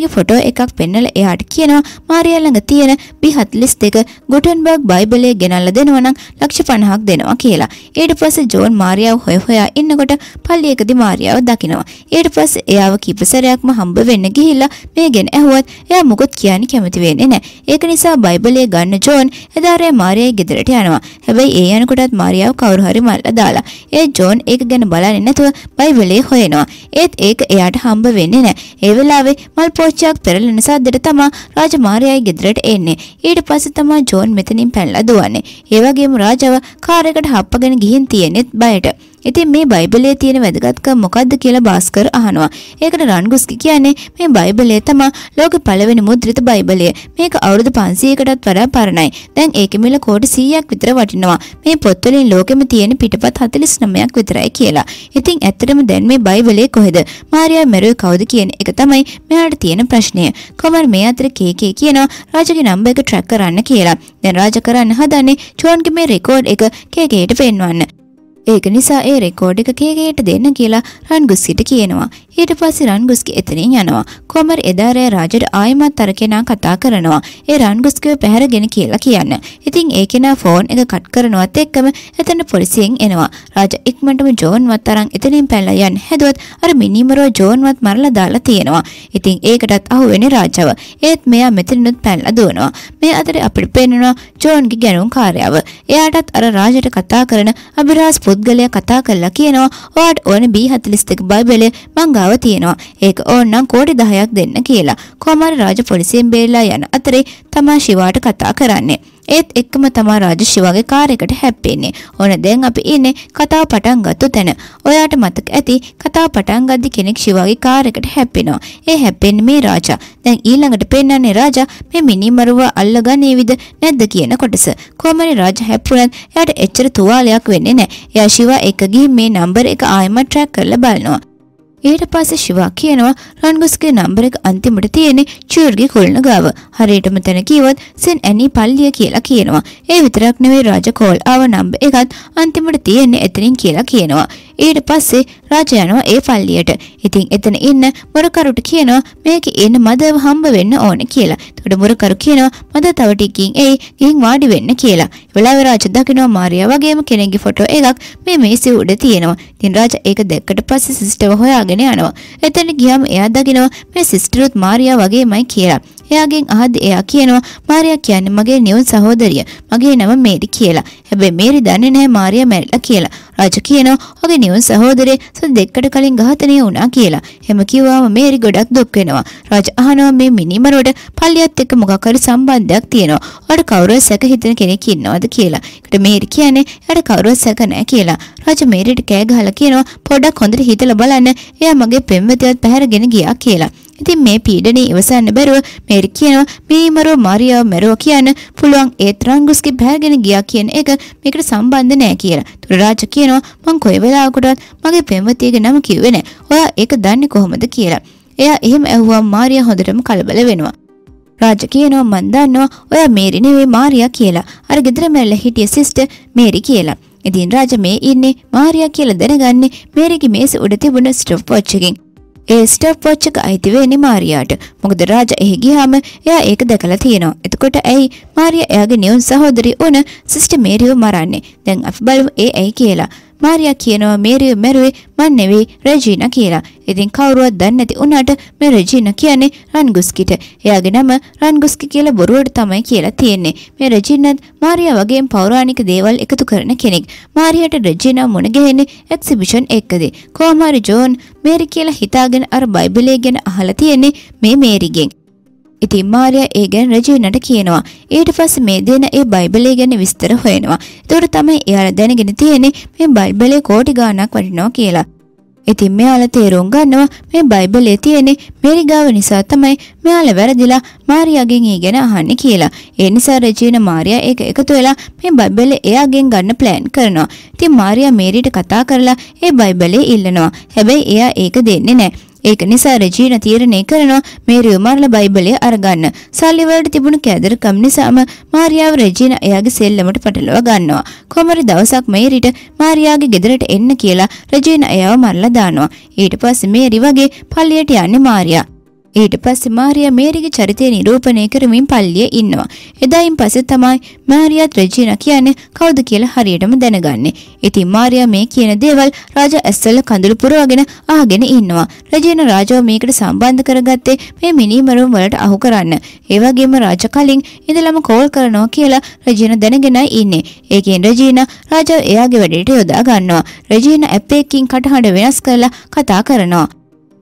මාරියාගේ මාරියාගේ ෆොටෝ එකක් පෙන්නලා එයාට කියනවා මාරියා ළඟ තියෙන B42 ගුටන්බර්ග් බයිබලයේ ගෙනල්ලා දෙනවා නම් ලක්ෂ 50ක් දෙනවා කියලා. ඊට පස්සේ ජෝන් මාරියාව හොය හොයා ඉන්නකොට පල්ලියකදී මාරියාව දකිනවා. ඊට පස්සේ එයාව කීප සැරයක්ම හම්බ වෙන්න ගිහිල්ලා මේ ගැන ඇහුවත් එයා මුකුත් කියන්න කැමති වෙන්නේ නැහැ. ඒක නිසා බයිබලයේ ගන්න ජෝන් එදාරේ මාරියාගේ ගෙදරට යනවා. හැබැයි ඒ යනකොටත් මාරියාව කවුරු හරි මල්ලා දාලා. ඒ ජෝන් ඒක ගැන බලන්නේ නැතුව බයිබලයේ හොයනවා. ඒත් ඒක එයාට හම්බ වෙන්නේ නැහැ. ඒ වෙලාවේ මල් පෝච්චියක් පෙරලෙන සද්දෙට තමා රාජමාරයයි ගෙදරට එන්නේ. ඊට පස්සේ තමා ජෝන් මෙතනින් පැනලා දුවන්නේ. ඒ වගේම රාජව කාර් එකට හප්පගෙන ගිහින් තියෙනෙත් බයට. ඉතින් මේ බයිබලයේ තියෙන වැදගත්කම මොකද්ද කියලා භාස්කර් අහනවා. ඒකට රන්ගුස්කි කියන්නේ මේ බයිබලය තමයි ලෝකෙ පළවෙනි මුද්‍රිත බයිබලය. මේක අවුරුදු 500කටත් වඩා පරණයි. දැන් ඒකෙ මිල කෝටි 100ක් විතර වටිනවා. මේ පොත්වලින් ලෝකෙම තියෙන පිටපත් 49ක් විතරයි කියලා. ඉතින් ඇත්තටම දැන් මේ බයිබලයේ කොහෙද? මාරියා මෙරුවේ කවුද කියන එක තමයි මෙයාට තියෙන ප්‍රශ්නය. කොමර් මේ අතර කේකේ කියනවා රාජගේ නම්බර් එක ට්‍රැක් කරන්න කියලා. දැන් රාජ කරන්න හදන්නේ චෝන්ගේ මේ රෙකෝඩ් එක කේකේට පෙන්වන්න. ඒක නිසා ඒ රෙකෝඩ් එක කේකේට දෙන්න කියලා රන්ගුස්සිට කියනවා. ඊට පස්සේ රන්ගුස්කි එතනින් යනවා. කොමර් එදා රෑ රාජට ආයෙමත් අර කෙනා කතා කරනවා. ඒ රන්ගුස්කිව පැහැරගෙන කියලා කියන්න. ඉතින් ඒ කෙනා ෆෝන් එක කට් කරනවත් එක්කම එතන පොලිසියෙන් එනවා. රාජ ඉක්මනටම ජෝන්වත් අරන් එතනින් පැනලා යන්න හැදුවත් අර මිනිමරෝ ජෝන්වත් මරලා දාලා තියෙනවා. ඉතින් ඒකටත් අහු වෙන්නේ රාජව. ඒත් මෙයා මෙතනිනුත් පැනලා දුවනවා. මේ අතරේ අපිට පේනවා ජෝන්ගේ ගැනුම් කාර්යව. එයාටත් අර රාජට කතා කරන අභිරාස් පුද්ගලයා කතා කරලා කියනවා ඔයාට ඕන B42 බයිබලය මං ගාව තියෙනවා. ඒක ඕන්නම් කෝටි 10ක් දෙන්න කියලා. කොමාරි රාජ පොලිසියෙන් බේරලා යන අතරේ තමා ශිවාට කතා කරන්නේ. ඒත් එක්කම තමා රාජශිවගේ කාර් එකට හැප්පෙන්නේ. ඕන දැන් අපි ඉන්නේ කතාව පටන් ගත්ත තැන. ඔයාට මතක ඇති කතාව පටන් ගද්දි කෙනෙක් ශිවාගේ කාර් එකට හැප්පෙනවා. ඒ හැප්පෙන්නේ මේ රාජා. දැන් ඊළඟට පෙන්වන්නේ රාජා මේ මිනිමරුව අල්ලගන්නේවිද නැද්ද කියන කොටස. කොහමරි රාජා හැප්පුණත් එයාට එච්චර තුවාලයක් වෙන්නේ නැහැ. එයා ශිවා එක ගිහින් මේ නම්බර එක ආයෙමත් ට්‍රැක් කරලා බලනවා. ඊට පස්සේ ශිවා කියනවා රන්ගුස්ගේ නම්බර එක අන්තිමට තියෙන්නේ චූර්ගේ කුල්න ගාව. හරියටම තැන කිව්වොත් සෙන් ඇනි පල්ලිය කියලා කියනවා. ඒ විතරක් නෙවෙයි රාජ කෝල් ආව නම්බර එකත් අන්තිමට තියෙන්නේ එතනින් කියලා කියනවා. ඊට පස්සේ රාජ යනවා ඒ පල්ලියට. ඉතින් එතන ඉන්න මුරකරුට කියනවා මේකේ ඉන්න මදව හම්බ වෙන්න ඕනේ කියලා. එතකොට මුරකරු කියනවා මද තව ටිකකින් එයි ගිහින් වාඩි වෙන්න කියලා. වෙලාවේ රාජ දකිනවා මාරියා වගේම කෙනෙක්ගේ ෆොටෝ එකක් මේ මේසෙ උඩ තියෙනවා. ඉතින් රාජ ඒක දැක්කට පස්සේ සිස්ටර්ව හොයාගෙන යනවා. එතන ගියාම එයා දකිනවා මේ සිස්ටරුත් මාරියා වගේමයි කියලා. එයාගෙන් අහද්දි එයා කියනවා මාරියා කියන්නේ මගේ නියුන් සහෝදරිය. මගේ නම මේරි කියලා. හැබැයි මේරි දන්නේ නැහැ මාරියා මැරිලා කියලා. රාජ කියනවා ඔගේ නියුන් සහෝදරේ සත දෙකකට කලින් ඝාතනය වුණා කියලා. එහෙම කිව්වම මේරි ගොඩක් දුක් වෙනවා. රාජ අහනවා මේ මිනිමරුවට පල්ලියත් එක්ක මොකක් හරි සම්බන්ධයක් තියෙනවා. ඔයාලට කවුරුත් සැක හිතන කෙනෙක් ඉන්නවද කියලා. ඒකට මේරි කියන්නේ එයාට කවුරුත් සැක නැහැ කියලා. රාජ මේරිට කෑ ගහලා කියනවා පොඩ්ඩක් හොඳට හිතලා බලන්න. එයා මගේ පෙම්වතියත් පැහැරගෙන ගියා කියලා. ඉතින් මේ පීඩනේ ඉවසන්න බැරුව මේරි කියනවා මීමරෝ මාරියාව මැරුවා කියන්න පුළුවන් ඒත් රංගුස්ගේ බෑගෙන ගියා කියන එක මේකට සම්බන්ධ නෑ කියලා. තුර රාජ කියනවා මං කොයි වෙලාවකටවත් මගේ පෙම්වතියගේ නම කිව්වේ නෑ. ඔයා ඒක දන්නේ කොහොමද කියලා. එයා එහෙම ඇහුවම මාරියා හොඳටම කලබල වෙනවා. රාජ කියනවා මන් දන්නවා ඔයා මේරි නෙවෙයි මාරියා කියලා. අර ගෙදර මැල්ල හිටිය සිස්ටර් මේරි කියලා. ඉතින් රාජ මේ ඉන්නේ මාරියා කියලා දැනගන්නේ මේරිගේ මේස උඩ තිබුණ ස්ටොප් වොච් එකෙන්. ඒ ස්ටොප් වොච් එක අයිති වෙන්නේ මාරියාට. මොකද රාජා එහි ගියාම එයා ඒක දැකලා තියෙනවා. එතකොට ඇයි මාරියා එයාගේ නියුන් සහෝදරිය වුණ සිස්ටර් මේරිව මරන්නේ? දැන් අපි බලමු ඒ ඇයි කියලා. මාරියා කියනවා මේරිය මැරුවේ මන් නෙවෙයි රෙජිනා කියලා. ඉතින් කවුරුවත් දන්නේ නැති උනාට මේ රෙජිනා කියන්නේ රන්ගුස්කිට. එයාගේ නම රන්ගුස්කි කියලා බොරුවට තමයි කියලා තියෙන්නේ. මේ රෙජිනාත් මාරියා වගේම පෞරාණික දේවල් එකතු කරන කෙනෙක්. මාරියාට රෙජිනා මුණ ගැහෙන්නේ එක්සිබිෂන් එකකදී. කොහොම හරි ජෝන් මේරි කියලා හිතාගෙන අර බයිබලය ගැන අහලා තියෙන්නේ මේ මේරිගෙන්. ඉතින් මාරියා ඒ ගැන රජීනට කියනවා. ඊට පස්සේ මේ දෙන ඒ බයිබලය ගැන විස්තර හොයනවා. ඒතකොට තමයි එයාලා දැනගෙන තියෙන්නේ මේ බයිබලේ කෝටි ගාණක් වටිනවා කියලා. ඉතින් මෙයාලා තේරුම් ගන්නවා මේ බයිබලයේ තියෙන්නේ මේරි ගාව නිසා තමයි මෙයාලා වැරදිලා මාරියාගෙන් ඊගෙන අහන්නේ කියලා. ඒ නිසා රජීන මාරියා ඒක එකතු වෙලා මේ බයිබලේ එයාගෙන් ගන්න ප්ලෑන් කරනවා. ඉතින් මාරියා මේරිට කතා කරලා ඒ බයිබලේ ඉල්ලනවා. හැබැයි එයා ඒක දෙන්නේ නැහැ. ඒක නිසා රජීන තීරණය කරනවා මේරියෝ මරලා බයිබලය අරගන්න. සල්ලි වලට තිබුණු කැදරකම් නිසාම මාරියාව රජීන එයාගේ සෙල්ලමට පටලවා ගන්නවා. කොමරි දවසක් මේරිට මාරියාගේ ගෙදරට එන්න කියලා රජීන එයාව මරලා දානවා. ඊට පස්සේ මේරි වගේ පල්ලියට යන්නේ මාරියා. ඊට පස්සේ මාරියා මේරිගේ චරිතය නිරූපණය කරමින් පල්ලියේ ඉන්නවා. එදායින් පස්සේ තමයි මාරියාත් රෙජිනා කියන්නේ කවුද කියලා හරියටම දැනගන්නේ. ඉතින් මාරියා මේ කියන දේවල් රාජා ඇස්වල කඳුළු පුරවගෙන අහගෙන ඉන්නවා. රෙජිනා රාජාව මේකට සම්බන්ධ කරගත්තේ මේ මිනිමරුම් වලට අහු කරන්න. ඒ වගේම රාජා කලින් ඉඳලම කෝල් කරනවා කියලා රෙජිනා දැනගෙනයි ඉන්නේ. ඒකෙන් රෙජිනා රාජාව එයාගේ වැඩේට යොදා ගන්නවා. රෙජිනා ඇප් එකකින් කටහඬ වෙනස් කරලා කතා කරනවා.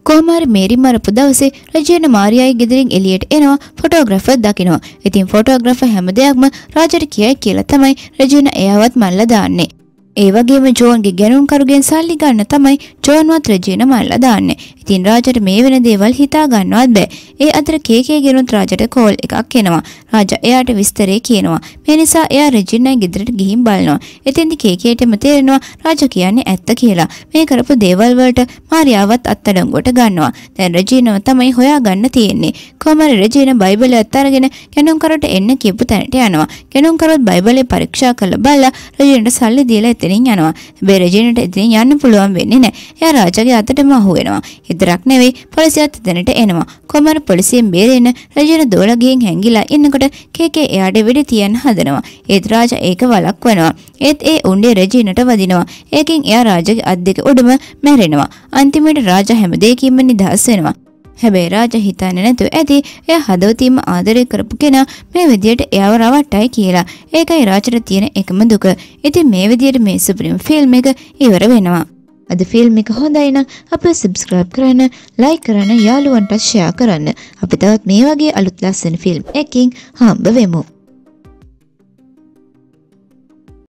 කොහමරි මේරි මරපු දවසේ රජයන මාරියයි ගෙදරින් එළියට එනවා ෆොටෝග්‍රැෆර් දකිනවා. ඉතින් ෆොටෝග්‍රැෆර් හැම දෙයක්ම රාජට කියයි කියලා තමයි රජයන එයාවත් මල්ලා දාන්නේ. ඒ වගේම ජෝන්ගේ ගැනුම්කරුගෙන් සල්ලි ගන්න තමයි ජෝන්වත් රජීන මල්ලා දාන්නේ. ඉතින් රාජට මේ වෙන දේවල් හිතා ගන්නවත් බෑ. ඒ අතර කේකේ ගෙනුත් රාජට කෝල් එකක් එනවා. රාජා එයාට විස්තරේ කියනවා. මේ නිසා එයා රජින්නයි ගෙදරට ගිහින් බලනවා. එතෙන්දි කේකේටම තේරෙනවා රාජා කියන්නේ ඇත්ත කියලා. මේ කරපු දේවල් වලට මාරියාවත් අත්අඩංගුවට ගන්නවා. දැන් රජිනව තමයි හොයාගන්න තියෙන්නේ. කොහමද රජින බයිබලයත් අරගෙන ගැනුම්කරුට එන්න කියපු තැනට යනවා. ගැනුම්කරුත් බයිබලේ පරීක්ෂා කරලා බලලා රජිනට සල්ලි දීලා එතනින් යනවා. හැබැයි රජිනට එතනින් යන්න පුළුවන් වෙන්නේ නැහැ. එයා රාජාගේ අතටම අහු වෙනවා. විතරක් නෙවෙයි පොලිසියත් එතනට එනවා. කොමර පොලිසියෙන් බේරෙන්න රජින දෝලා ගිහින් හැංගිලා ඉන්නකොට කේකේ එයාට වෙඩි තියන්න හදනවා. ඒත් රාජා ඒක වළක්වනවා. ඒත් ඒ උණ්ඩේ රජිනට වදිනවා. ඒකෙන් එයා රාජාගේ අත් දෙක උඩම මැරෙනවා. අන්තිමට රාජා හැම දෙයකින්ම නිදහස් වෙනවා. හැබැයි රාජා හිතන්නේ නැතුව ඇති එයා හදවතින්ම ආදරය කරපු කෙනා මේ විදියට එයාව රවට්ටයි කියලා. ඒකයි රාජට තියෙන එකම දුක. ඉතින් මේ විදියට මේ සුප්‍රීම් ෆිල්ම් එක ඉවර වෙනවා. අද ෆිල්ම් එක හොඳයි නම් අපිව සබ්ස්ක්‍රයිබ් කරන්න, ලයික් කරන්න, යාළුවන්ටත් ෂෙයා කරන්න. අපි තවත් මේ වගේ අලුත් ලස්සන ෆිල්ම් එකකින් හම්බ වෙමු.